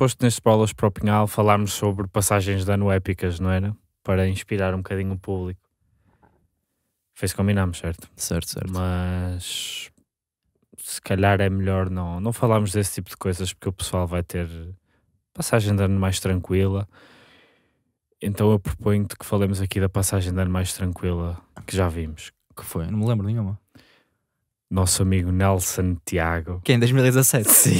Suposto nestes bolas para o Pinhal falarmos sobre passagens de ano épicas, não era? Para inspirar um bocadinho o público. Foi que combinámos, certo? Certo, certo. Mas se calhar é melhor não, não falarmos desse tipo de coisas porque o pessoal vai ter passagem de ano mais tranquila. Então eu proponho-te que falemos aqui da passagem de ano mais tranquila que já vimos. que foi? Não me lembro nenhuma. Nosso amigo Nelson Tiago. Que é em 2017. Sim.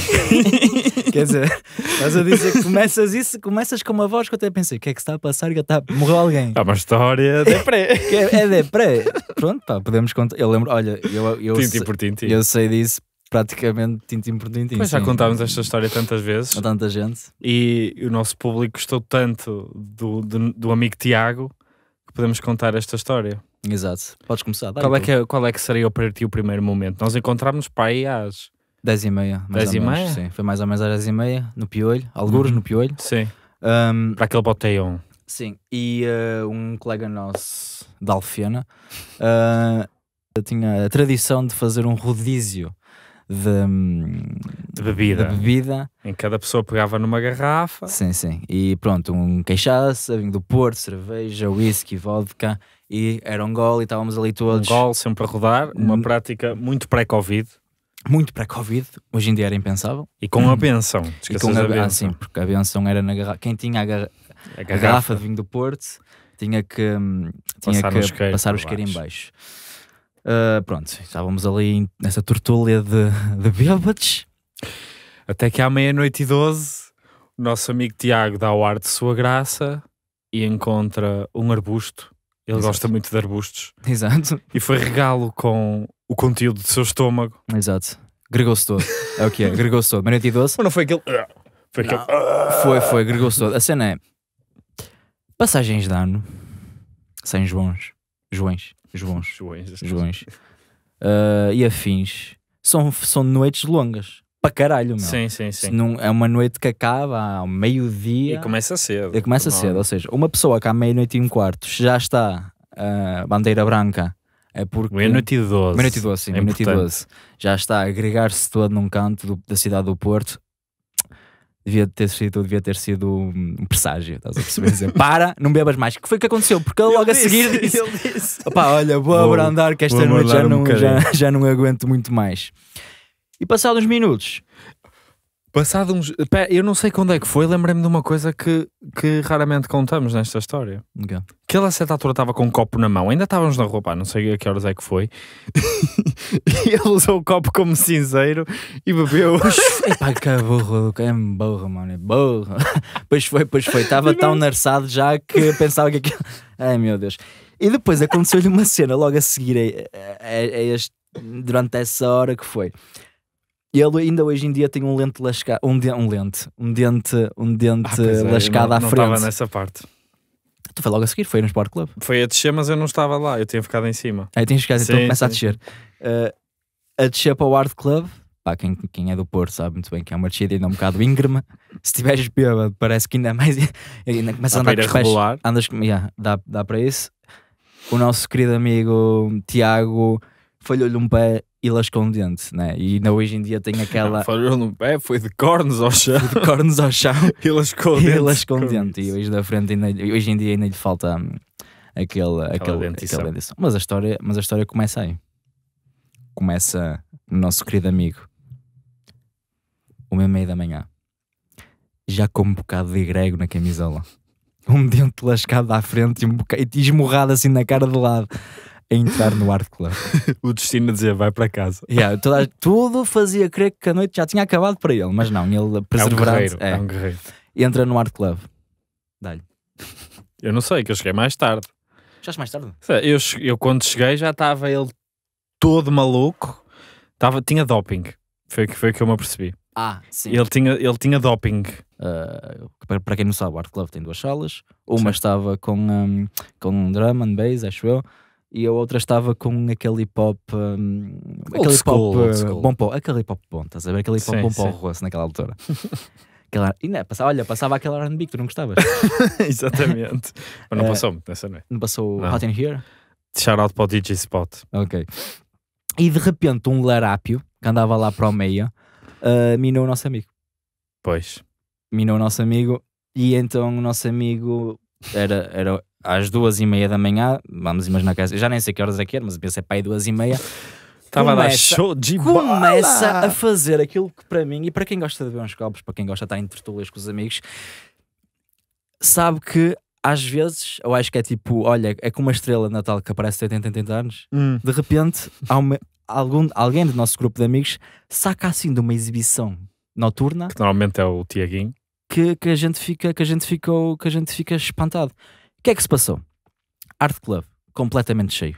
Quer dizer, estás a dizer que começas isso, começas com uma voz que eu até pensei, o que é que está a passar? Que está, morreu alguém. É uma história de pré. É, é de pré. Pronto, pá, podemos contar. Eu lembro, olha, eu, eu, Tintim por tintim. eu sei disso praticamente tintim por tintim. Pois já sim. contámos esta história tantas vezes A tanta gente. e o nosso público gostou tanto do, do, do amigo Tiago que podemos contar esta história. Exato. Podes começar. dá Qual é, que é- qual é que seria para ti o primeiro momento? Nós encontramos para aí às. 10 e meia. mais 10 e menos, meia? Sim, foi mais ou menos às 10 e meia, no Piolho, algures Uhum. no Piolho. Sim. Ahm, Para aquele boteião. sim, e ah, um colega nosso da Alfena ah, tinha a tradição de fazer um rodízio de, hum, De de bebida. bebida. Em cada pessoa pegava numa garrafa. Sim, sim. E pronto, um cachaça, vinho do Porto, cerveja, whisky, vodka. E era um gol e estávamos ali Um todos gol sempre a rodar. Uma Hum. prática muito pré-Covid. muito pré-Covid. Hoje em dia era impensável. E com a benção. E com da a, ah, benção. sim, porque a benção era na garrafa. Quem tinha a, garra- A a garrafa de vinho do Porto tinha que, hum, tinha Passar que o isqueiro passar em baixo. baixo. Ah, pronto, estávamos ali nessa tortulha de, de bêbados. Até que à meia-noite e doze, o nosso amigo Tiago dá o ar de sua graça e encontra um arbusto. Ele Exato. gosta muito de arbustos. Exato, E foi regalo com o conteúdo do seu estômago. exato. Gregou-se todo. É o que é, gregou-se todo. Meia-noite e doze. Mas não foi aquele. Foi aquele. Foi, foi, agregou-se todo. A cena é passagens de ano sem Joões, Joões, Joões, Joões. Joões ah, e afins são, são noites longas para caralho, meu. Sim, sim, sim. não- é uma noite que acaba ao E meio-dia começa cedo. e começa cedo. Ou seja, uma pessoa que à meia-noite e um quarto já está a bandeira branca é porque. Meia-noite e doze. Meia-noite e doze, sim, É meia-noite e doze. Já está a agregar-se todo num canto do- da cidade do Porto. Devia ter sido, devia ter sido um presságio, estás a perceber? Dizer, para, não bebas mais. Que foi o que aconteceu? Porque ele logo a seguir disse: Ele disse. Opá, olha, vou, Vou- abrandar que esta noite já um não, já, bocadinho." já não aguento muito mais. E passados uns minutos, Passado uns. Pá, eu não sei quando é que foi, lembrei-me de uma coisa que, que raramente contamos nesta história. Ok. Que ele a certa altura estava com um copo na mão, ainda estávamos na pá, não sei a que horas é que foi. e ele usou o copo como cinzeiro e bebeu. Epá, que burro, que é burro, mano, é burro. Pois foi, pois foi. Estava tão narçado já que pensava que aquilo. Ai meu Deus. E depois aconteceu-lhe uma cena logo a seguir a, a- a este, durante essa hora que foi. Ele ainda hoje em dia tem um lente lascado, um, de, um lente, um dente, um dente Ah, é, lascado não, à não frente. estava nessa parte. Tu foi logo a seguir, foi no Sport Club. Foi a descer, mas eu não estava lá, eu tinha ficado em cima. Aí tens que então começa a descer. Uh, a descer para o Art Club, pá, quem, quem é do Porto sabe muito bem que é uma descida ainda um bocado íngreme. Se tiveres bêbado, parece que ainda mais. ainda começa a andar com os pés. Andas. Yeah, dá, dá para isso. O nosso querido amigo Tiago falhou-lhe um pé e lascou um dente, né? E ainda hoje em dia tem aquela. Falhou no pé, foi de cornos ao chão. de cornos ao chão e o e dente. lascou um com dente. E hoje da frente, ainda, hoje em dia ainda lhe falta hum, aquele, aquele, dentição. aquela dentição. Mas a, história, mas a história começa aí. Começa no nosso querido amigo, uma e meia da manhã, já com um bocado de grego na camisola, um dente lascado à frente e, um e esmurrado assim na cara de lado, a entrar no Art Club. O destino a dizer, vai para casa. Yeah, toda tudo fazia crer que a noite já tinha acabado para ele, mas não, ele É um perseverante é, é um guerreiro. entra no Art Club. Dá-lhe. Eu não sei, que eu cheguei mais tarde. Já mais tarde? Eu, eu quando cheguei já estava ele todo maluco. Tava, tinha doping. Foi, o que- foi que eu me apercebi. Ah, sim. Ele tinha, ele tinha doping. Uh, para, para quem não sabe, o Art Club tem duas salas. Uma Sim. estava com, um, com drum and bass, acho eu. E a outra estava com aquele hip hop. Um, aquele hip hop uh, school. bom para aquele hip hop bom, estás a ver? Aquele hip hop Sim, bom para o sim. rosto naquela altura. Aquela, e não, passava, olha, passava aquele RB que tu não gostavas. Exatamente. Mas não Eh, passou nessa noite. Não passou Não. Hot in Here? Shout out para o DJ Spot. Ok. E de repente um larápio que andava lá para o meio uh, minou o nosso amigo. Pois. minou o nosso amigo e então o nosso amigo era, era às duas e meia da manhã, vamos imaginar que já nem sei que horas é que era, mas pensei para aí duas e meia, Estava a dar Começa- show de começa bola. a fazer aquilo que para mim, e para quem gosta de ver uns copos, para quem gosta de estar em tertúlias com os amigos, sabe que às vezes, eu acho que é tipo, olha, é como uma estrela de Natal que aparece de 80, 80 anos, Hum. de repente uma- algum, alguém do nosso grupo de amigos saca assim de uma exibição noturna Que normalmente é o Tiaguinho. que, que a gente fica que a gente ficou que a gente fica espantado. O que é que se passou? Art Club completamente cheio.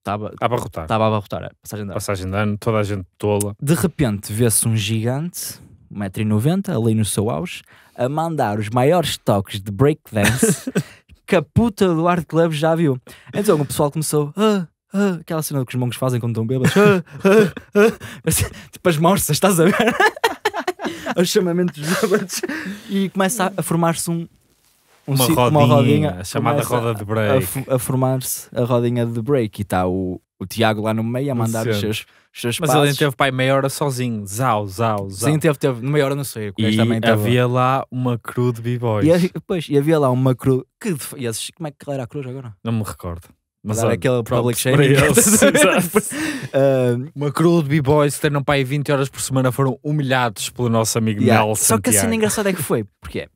Estava A abarrotar. estava a abarrotar a passagem de ar. Passagem de ano, toda a gente tola. De repente vê-se um gigante, 1,90m, ali no seu auge, a mandar os maiores toques de breakdance que a puta do Art Club já viu. Então o pessoal começou. "Ah, ah", aquela cena que os mongos fazem quando estão bêbados. "Ah, ah, ah", tipo as morsas, estás a ver? os chamamentos bêbados. E começa a formar-se um. Um Uma rodinha, a chamada começa roda de a, break. fo- a formar-se a rodinha de break e está o, o Tiago lá no meio a mandar os seus, os seus Mas passos. ele teve pai meia hora sozinho. Zau, zau, zau. Sim, teve, teve, numa hora não sei. e também tava- havia lá uma crew de b-boys. e, pois, e havia lá uma cruz. Que, e esses- como é que era a cruz agora? Não me recordo. Mas olha, aquele public shaming. Uma crew de b-boys que treinam pai 20 horas por semana foram humilhados pelo nosso amigo yeah. Nelson Só que a cena engraçada é que foi, porque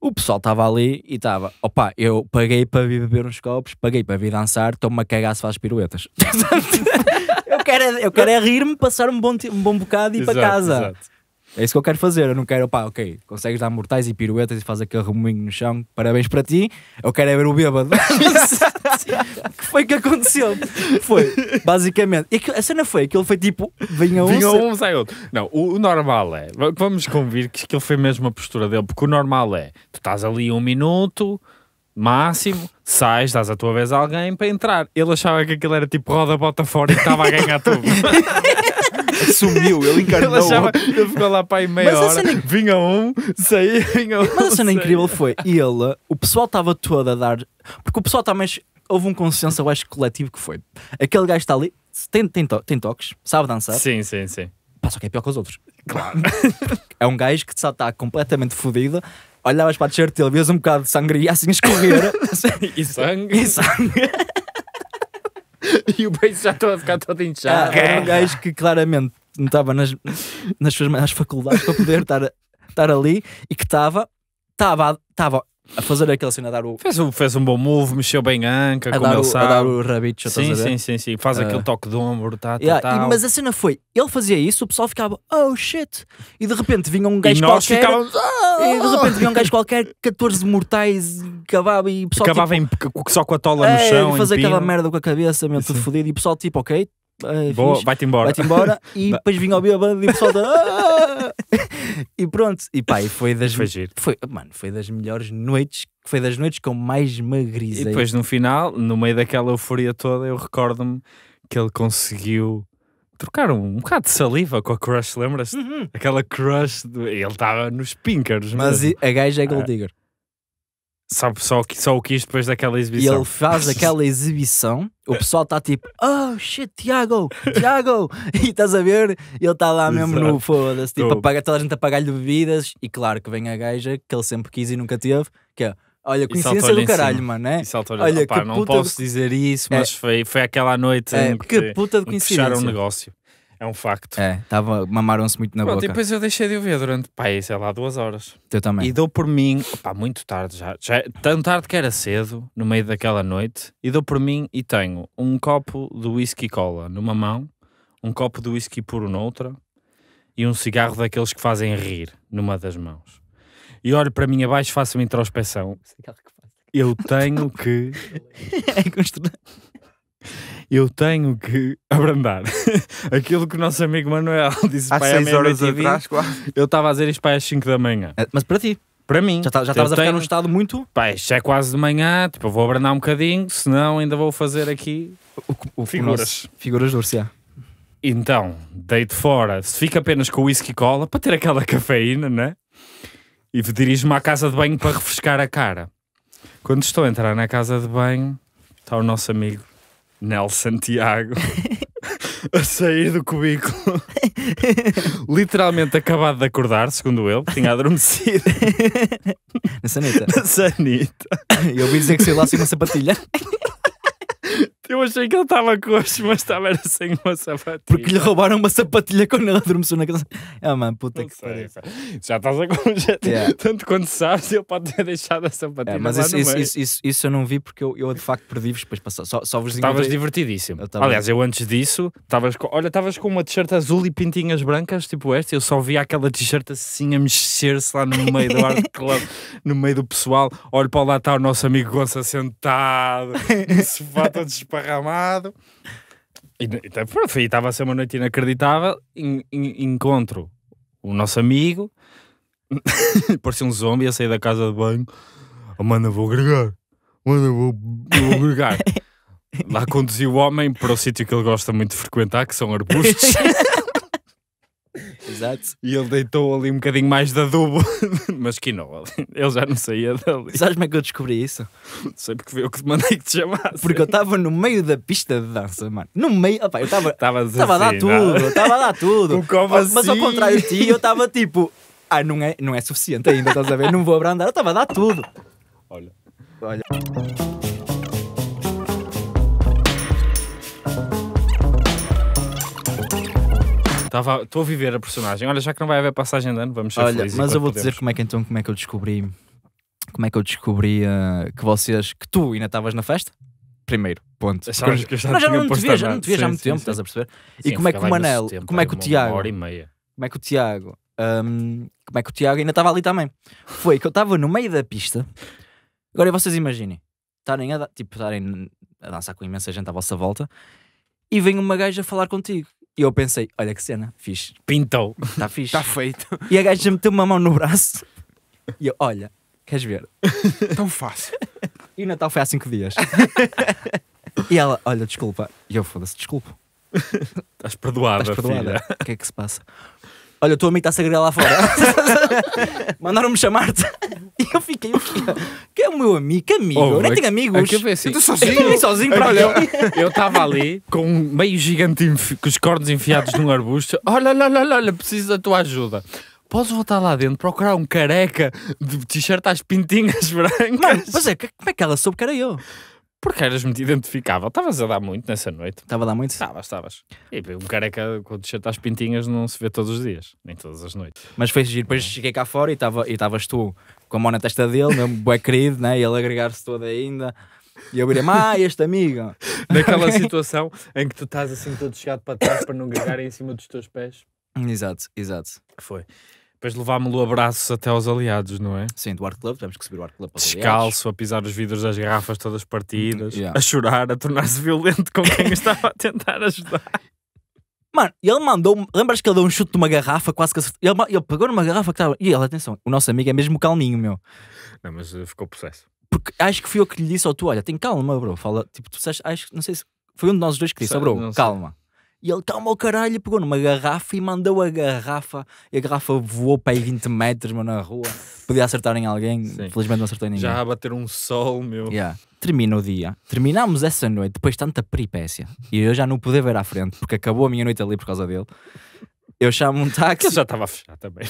o pessoal estava ali e estava, opa, eu paguei para vir beber uns copos, paguei para vir dançar, estou-me a cagar se faz piruetas. eu quero, é, eu quero é rir-me, passar um bom, um bom bocado e ir para casa. exato. É isso que eu quero fazer. Eu não quero, pá, ok, consegues dar mortais e piruetas e faz aquele remoinho no chão, parabéns para ti. Eu quero é ver o bêbado. que foi que aconteceu? Foi, basicamente. E a cena foi, aquilo foi tipo, vinha um. Vinha um, sai outro. Não, o, o normal é, vamos convir que aquilo foi mesmo a postura dele, porque o normal é, tu estás ali um minuto, máximo, sais, dás a tua vez a alguém para entrar. Ele achava que aquilo era tipo roda, bota fora e que estava a ganhar tudo. Sumiu, ele ele encarnou. achava, ele ficou lá para aí meia Mas hora, cena- vinha um, saía, vinha um. Mas a cena saía. incrível foi, ele, o pessoal estava todo a dar. Porque o pessoal também. Houve um consenso, eu acho, coletivo que foi. Aquele gajo está ali, tem, tem, to- tem toques, sabe dançar, Sim, sim, sim. pá, só que é pior que os outros. Claro. É um gajo que só está completamente fodido. Olhavas para a t-shirt dele, vias um bocado de sangria assim a escorrer. e sangue. e sangue. E o beijo já estava a ficar todo inchado. Ah, era um gajo que claramente não estava nas, nas suas maiores faculdades para poder estar, estar ali e que estava estava estava a fazer aquele cena a dar o Fez um, fez um bom move, mexeu bem a anca, a como ele o, a sabe. dar o rabicho, Sim, a sim, sim, sim. Faz Ah. aquele toque de ombro, tá, tá, Yeah, tá. e- mas a cena foi, ele fazia isso, o pessoal ficava, oh shit, e de repente vinha um e gajo nós qualquer, ficávamos. "Ah!" e de repente vinha um gajo qualquer, 14 mortais, acabava e o pessoal Acabava em- só com a tola no tipo, chão. Fazer aquela merda com a cabeça, mesmo tudo fodido, e o pessoal tipo, ok, é, Boa, vai-te embora. vai-te embora, e depois vinha o bêbado e o pessoal tá, "Ah!" e pronto, e pá, e foi das Foi giro. foi, mano, foi das melhores noites, foi das noites que eu mais me E depois no final, no meio daquela euforia toda, eu recordo-me que ele conseguiu trocar um, um bocado de saliva com a crush, lembras-te? Uhum. Aquela crush, do- ele estava nos pinkers, Mas mesmo. a gaja é Gold Ah, Digger. Só, só, que- só o quis depois daquela E exibição. ele faz aquela exibição, o pessoal está tipo, oh shit, Tiago, Tiago, e estás a ver? E ele está lá mesmo no Exato. foda-se, tipo, Oh. a pagar, toda a gente a pagar-lhe bebidas, e claro que vem a gaja que ele sempre quis e nunca teve, que é, olha, coincidência do caralho, mano, é? E saltou Olha, Opá, que não puta posso dizer isso, mas foi, foi aquela noite É, em que puta de que fecharam o coincidência. negócio. É um facto. É, tava, mamaram-se muito na Pronto, e boca. depois eu deixei de o ver durante, pá, sei lá, duas horas. Eu também. E dou por mim, opá, muito tarde já, já, tão tarde que era cedo, no meio daquela noite, e dou por mim e tenho um copo de whisky cola numa mão, um copo de whisky puro noutra, e um cigarro daqueles que fazem rir numa das mãos. E olho para mim abaixo, faço uma introspeção. Eu tenho que, É consternante. Eu tenho que abrandar. Aquilo que o nosso amigo Manuel disse Há para a 6 horas e atrás, quase. eu estava a dizer isto para às 5 da manhã. É, Mas para ti, Para mim, já tá- estavas a ficar tenho- num estado muito... Pá, isto já é quase de manhã, tipo, eu vou abrandar um bocadinho, senão ainda vou fazer aqui. O, o, Figuras. o nosso- figuras do Ursia. Então, deito fora, se fica apenas com whisky cola, para ter aquela cafeína, né? E dirijo-me à casa de banho para refrescar a cara. Quando estou a entrar na casa de banho, está o nosso amigo Nelson Santiago a sair do cubículo literalmente acabado de acordar, segundo ele, tinha adormecido Na sanita. na sanita. Eu ouvi dizer que saiu lá sem uma sapatilha. Eu achei que ele estava coxo, mas estava era sem uma sapatilha. Porque lhe roubaram uma sapatilha quando ele adormeceu na casa. Ah, mano, puta Não que pariu. Já estás a já, Yeah. Tanto quanto sabes, ele pode ter deixado a sapatilha É, mas isso, isso, isso, isso, isso eu não vi porque eu, eu de facto perdi-vos. Depois passou. Só, só vos Estavas divertidíssimo. Eu tava- Aliás, eu antes disso, estavas com, olha, estavas com uma t-shirt azul e pintinhas brancas, tipo esta, eu só via aquela t-shirt assim a mexer-se lá no meio do art club, no meio do pessoal. Olho para lá está o nosso amigo Gonça sentado, no sofá todo esparramado. E, então, estava a ser uma noite inacreditável. En- en- encontro o nosso amigo, parecia um zombie a sair da casa de banho. Oh, mano, vou agregar. Mano, vou, vou agregar. Lá conduziu o homem para o sítio que ele gosta muito de frequentar, que são arbustos, Exato. e ele deitou ali um bocadinho mais de adubo, mas que não, ele já não saía dali. Sabes como é que eu descobri isso? Sei porque foi eu que te mandei que te chamasse. Porque eu estava no meio da pista de dança, mano. No meio. Opá, eu estava. Estava a dar assim, tudo, eu estava a dar tudo. Um copo Mas ao assim. contrário de ti, eu estava tipo. Ah, não é, não é suficiente ainda, estás a ver? Não vou abrandar, eu estava a dar tudo. Olha. Olha. Estava- Estou a viver a personagem. Olha, já que não vai haver passagem de ano, vamos ser Olha, felizes mas eu vou dizer podemos. como é que então como é que eu descobri como é que eu descobri ah, que vocês que tu ainda estavas na festa primeiro ponto Achavas que eu já Mas já tinha não te posto a já não nada. te já há Sim, muito sim, tempo sim. estás a perceber Sim, e como é que o ficava Manel tempo, como é que o uma- Tiago hora e meia. como é que o Tiago hum, como é que o Tiago ainda estava ali também foi que eu estava no meio da pista agora vocês imaginem estarem a, da- tipo, estarem a dançar com imensa gente à vossa volta e vem uma gaja falar contigo e eu pensei olha que cena fixe Pintou. está fixe Está feito. e a gaja meteu uma mão no braço e eu olha queres ver Tão fácil. E o Natal foi há 5 dias. e ela, olha, desculpa. E eu, foda-se, desculpa. Estás perdoada, Estás perdoada. filha. O que é que se passa? Olha, o teu amigo está-se a gritar lá fora. Mandaram-me chamar-te. E eu fiquei, o quê? Que é o meu amigo? Que amigo? Oh, eu nem é tenho amigos. Aquilo foi assim. Eu tô Eu sozinho. vim sozinho para Olha, eu estava ali com um meio gigante com os cornos enfiados num arbusto. Olha, olha, olha, olha, preciso da tua ajuda. Podes voltar lá dentro, procurar um careca de t-shirt às pintinhas brancas. Mano, pois é, que- como é que ela soube que era eu? Porque eras muito identificável. Estavas a dar muito nessa noite. Estava lá muito. Estavas, estavas. E um careca com t-shirt às pintinhas não se vê todos os dias, nem todas as noites. Mas foi giro. Depois cheguei cá fora e estava- estavas tu com a mão na testa dele, meu bué querido, né? E ele agregar-se todo ainda. E eu virei-me, ah, este amigo. Naquela situação em que tu estás assim todo chegado para trás para não gregarem em cima dos teus pés. Exato, exato. Foi. Depois levámos-lo abraços até aos aliados, não é? Sim, do Art Club, tivemos que subir o Art Club para. Descalço, a pisar os vidros das garrafas todas partidas, Yeah. a chorar, a tornar-se violento com quem estava a tentar ajudar. Mano, ele mandou. Lembras que ele deu um chute de uma garrafa, quase que. Ele, ele pegou numa garrafa que estava. E ele, atenção, o nosso amigo é mesmo calminho, meu. Não, mas eh, ficou processo. Porque acho que fui eu que lhe disse ao tu: olha, tem calma, bro. Fala, tipo, tu disseste, acho que, não sei se. Foi um de nós dois que disse, Sei, oh, bro, não sei. E ele, calma, o caralho, pegou numa garrafa e mandou a garrafa. E a garrafa voou para aí 20 metros, mano, na rua. Podia acertar em alguém, Sim. felizmente não acertou em ninguém. Já a bater um sol, meu. Yeah. Termina o dia. Terminámos essa noite depois de tanta peripécia. E eu já não poder ver à frente, porque acabou a minha noite ali por causa dele. Eu chamo um Que táxi. ele já estava a fechar também.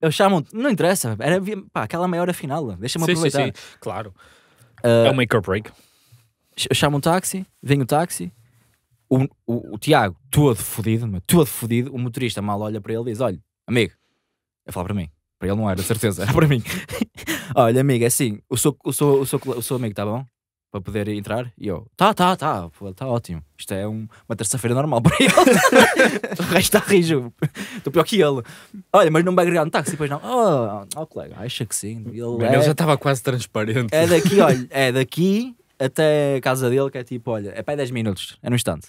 Eu chamo. um- Não interessa. Era pá, aquela meia hora final. Deixa-me sim, sim, aproveitar. sim, claro. Ah, É o make or break. Eu chamo um táxi, vem o táxi. O, o, o Tiago, todo fodido, todo fodido. O motorista mal olha para ele e diz: Olha, amigo, eu falo para mim. Para ele não era, de certeza, era para mim. Olha, amigo, é assim: o seu, o seu, o seu, o seu amigo está bom? Para poder entrar? E eu: Tá, tá, tá, está ótimo. Isto é um- uma terça-feira normal para ele. o resto está rijo. Estou pior que ele. Olha, mas não vai agregar no táxi depois não. Oh, oh colega, acha que sim. Ele Mano, é- Ele já estava quase transparente. é daqui, olha, é daqui até a casa dele, que é tipo, olha, é para aí 10 minutos, é no instante.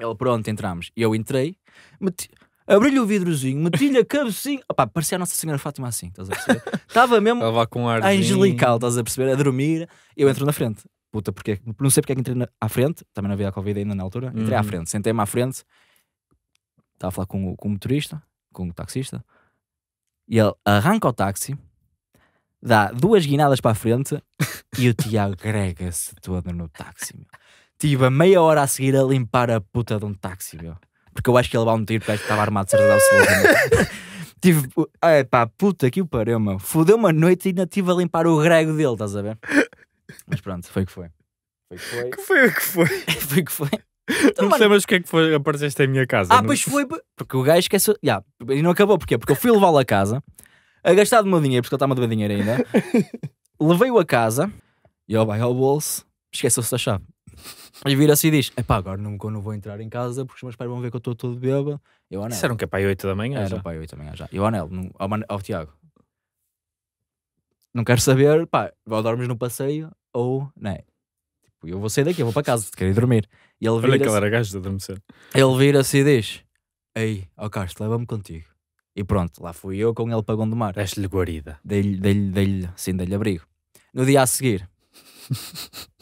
Ele, pronto, entramos. E eu entrei, meti- abri-lhe o vidrozinho, meti-lhe a cabecinha. Opá, parecia a Nossa Senhora Fátima assim, estás a perceber? Estava mesmo com a angelical, estás a perceber? A dormir. Eu entro na frente. Puta, porque não sei porque é que entrei na- à frente, também não havia a Covid ainda na altura. Entrei à Uhum. frente, sentei-me à frente, estava a falar com, o- com o motorista, com o taxista, e ele arranca o táxi, dá duas guinadas para a frente e o Tiago grega-se todo no táxi. Meu. Tive a meia hora a seguir a limpar a puta de um táxi, meu. Porque eu acho que ele levava um tiro porque estava armado de certeza absoluta. Tive. É pá, puta que o pariu, meu. Fudeu uma noite e ainda estive a limpar o grego dele, estás a ver? Mas pronto, foi o que foi. Foi o que foi. Que foi o que foi? foi o que foi. Não mano- te lembras o que é que foi? Apareceste em minha casa. Ah, não- pois foi. Porque o gajo esqueceu. Ya, e não acabou, porquê? Porque eu fui levá-lo a casa, a gastar do meu dinheiro, porque ele está-me a dever dinheiro ainda. Levei-o a casa e ele vai ao bolso, esqueceu-se da chave. E vira-se e diz: Epá, agora não, não vou entrar em casa porque os meus pais vão ver que eu estou todo bêbado. Eu anel. Disseram que é para aí 8 da manhã. Era já. pá, eu também já. E o anel, não, ao, Man- ao Tiago. Não quero saber, pá, ou dormes no passeio ou. Não é? Tipo, eu vou sair daqui, eu vou para casa, quero ir dormir. E ele Olha que ele vira-se era gajo de adormecer. ele vira-se e diz: Ei, ó Castro, leva-me contigo. E pronto, lá fui eu com ele para Gondomar. Deste-lhe guarida. Dei-lhe, dei-lhe, dei-lhe, sim, dei-lhe abrigo. No dia a seguir,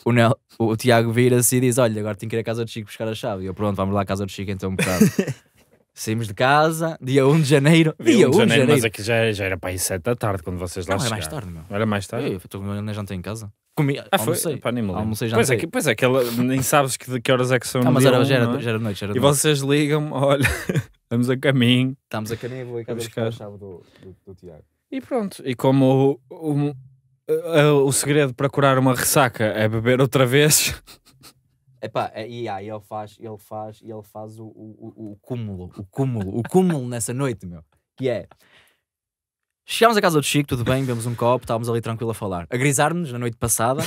o, Nel, o Tiago vira-se e diz: Olha, agora tenho que ir à casa do Chico buscar a chave. E eu, pronto, vamos lá à casa do Chico então um bocado. Saímos de casa, dia 1 de janeiro. Dia 1 de janeiro. Mas aqui já, já era para aí 7 da tarde quando vocês lá Não, chegaram. mais tarde, meu. Era mais tarde? Eu estou na janta em casa. Comi, Ah, foi? almocei. Pá, nem me lembro. Almocei, pois, é pois é, que ela, nem sabes que, de que horas é que são Ah, mas era, um, já, era, não é? já era noite, já era E noite. vocês ligam-me, olha, estamos a caminho. Estamos a caminho, vou A casa buscar a chave do, do, do Tiago. E pronto. E como o, o, o- o segredo para curar uma ressaca é beber outra vez, Epá, é, e aí ele faz, ele faz, ele faz o, o, o, o cúmulo, o cúmulo, o cúmulo nessa noite, meu. Que é. Chegámos à casa do Chico, tudo bem, bebemos um copo, estávamos ali tranquilo a falar. A grisar-nos na noite passada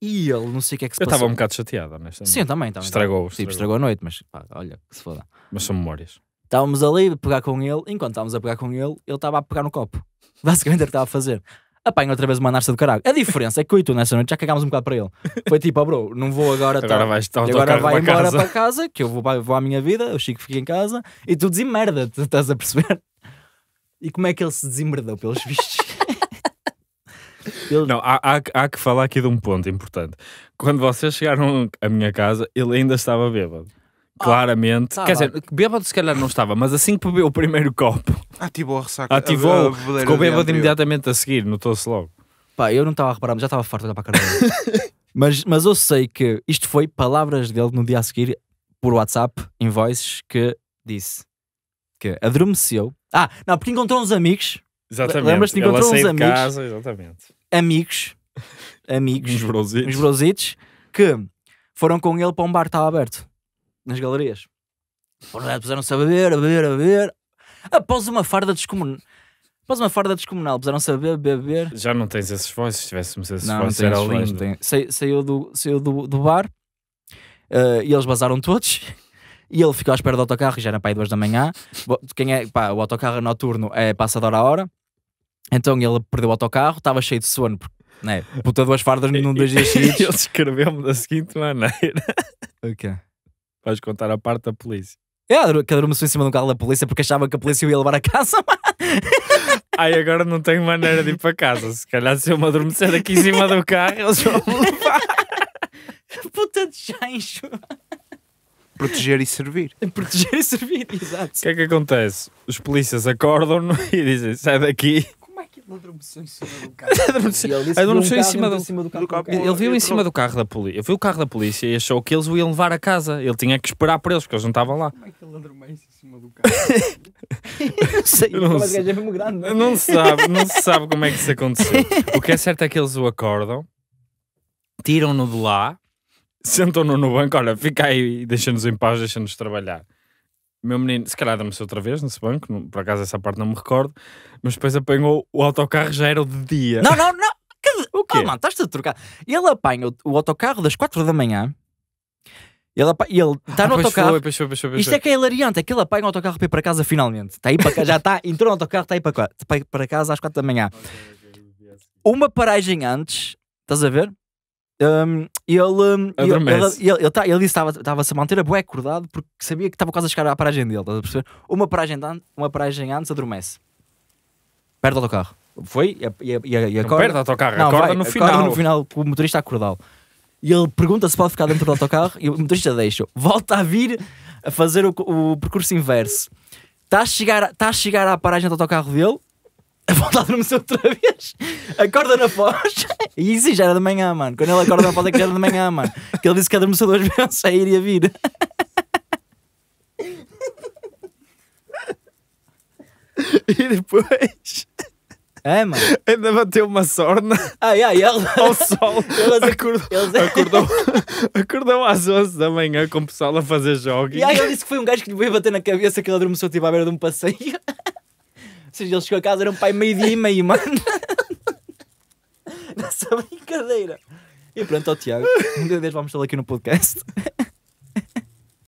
e ele, não sei o que é que se eu passou. estava um bocado chateado, honestamente. Sim, eu também, também. Estragou, Tipo, estragou. estragou a noite, mas pá, olha, que se foda. Mas são memórias. Estávamos ali a pegar com ele, enquanto estávamos a pegar com ele, ele estava a pegar no copo. Basicamente era o que estava a fazer. Apanha outra vez uma narça do caralho. A diferença é que eu e tu nessa noite já cagámos um bocado para ele. Foi tipo, oh bro, não vou agora. Agora tá- vais estar e agora vai embora casa. para casa, que eu vou, vou à minha vida, o Chico fica em casa e tu desemmerda, tu estás a perceber? E como é que ele se desemmerdou pelos vistos? ele, Não, há, há, há que falar aqui de um ponto importante. Quando vocês chegaram à minha casa, ele ainda estava bêbado. Claramente. estava. Quer dizer, bêbado se calhar não estava, mas assim que bebeu o primeiro copo, Ativou a ressaca. ativou, a- a ficou bêbado imediatamente a seguir, notou-se logo. pá, eu não estava a reparar, mas já estava farto de olhar para a cara dele. mas, mas eu sei que isto foi palavras dele no dia a seguir por WhatsApp, em voices, que disse que adormeceu. Ah, não, porque encontrou uns amigos, Exatamente. Lembras-te encontrou uns amigos? casa, exatamente. amigos, amigos, Uns brozitos. uns brositos, que foram com ele para um bar que estava aberto, nas galerias. Lá, puseram-se a beber, a beber, a beber. Após uma farda descomunal. Após uma farda descomunal, puseram-se a beber, beber, beber. Já não tens esses voices, se tivéssemos esses Não, não voices tem era lindo. não tem. Sai- Saiu, do, saiu do, do bar eh, e eles vazaram todos. E ele ficou à espera do autocarro, já era para aí duas da manhã. Quem é, pá, o autocarro noturno é passa de hora a hora. Então ele perdeu o autocarro, estava cheio de sono, porque, né, puta duas fardas num dois dias seguidos. ele escreveu-me da seguinte maneira: Ok. Vais contar a parte da polícia. É, que adormeceu em cima do carro da polícia porque achava que a polícia ia levar a casa. Ai, agora não tenho maneira de ir para casa. Se calhar se eu me adormecer aqui em cima do carro, eles vão me levar. Puta de chancho. Proteger e servir. Proteger e servir, exato. O que é que acontece? Os polícias acordam e dizem: sai daqui. Ele adormeceu em cima do carro? Ele adormeceu em cima do- em cima do carro. do. Ele viu em cima do carro da polícia, viu o carro da polícia e achou que eles o iam levar a casa. Ele tinha que esperar por eles, porque eles não estavam lá. Como é que ele adormece em cima do carro? Não sei, Eu não como é que sei. gajo é mesmo grande, não é? Não se sabe, não se sabe como é que isso aconteceu. O que é certo é que eles o acordam, tiram-no de lá, sentam-no no banco, olha, fica aí, deixa-nos em paz, deixa-nos trabalhar. Meu menino, se calhar adormeceu outra vez nesse banco, não- por acaso essa parte não me recordo, mas depois apanhou o autocarro, já era o de dia. Não, não, não. Que- O quê? Oh, mano, estás-te a trocar. Ele apanha o, o autocarro das 4 da manhã. Ele, apa- e ele está Ah, no autocarro. foi, pois foi, pois foi, pois Isto é que é hilariante, é que ele apanha o autocarro para ir para casa finalmente. Está aí para casa, já está, entrou no autocarro, está aí para, para, para casa às 4 da manhã. Uma paragem antes, estás a ver? Um, ele, um, ele, ele, ele, ele, tá- ele disse que estava- estava-se a manter a bué acordado porque sabia que estava quase a chegar à paragem dele, estás a perceber? Uma paragem, an- uma paragem antes adormece. Perde o autocarro. Foi e, e, e, e Não acorda. perde o autocarro, Não, acorda vai, no acorda final. no final com o motorista a acordá-lo. E ele pergunta se pode ficar dentro do autocarro e o motorista deixa. Volta a vir a fazer o, o percurso inverso. Está a, chegar, está a chegar à paragem do autocarro dele, a volta a adormecer outra vez, acorda na foz. E isso já era de manhã, mano. Quando ele acorda, pode é que já era de manhã, mano. Que ele disse que adormeceu duas vezes a ir e vir. E depois. É, mano. Ainda bateu uma sorna. Ai, ai, ela. Ao sol. Acordou, acordou, acordou às 11 da manhã com o pessoal a fazer jogos. E aí ele disse que foi um gajo que lhe veio bater na cabeça que ele adormeceu tipo à beira de um passeio. Ou seja, ele chegou a casa, era um pai meio-dia e meio, mano. Nessa brincadeira. E pronto, ó Tiago, um dia desses vamos estar aqui no podcast.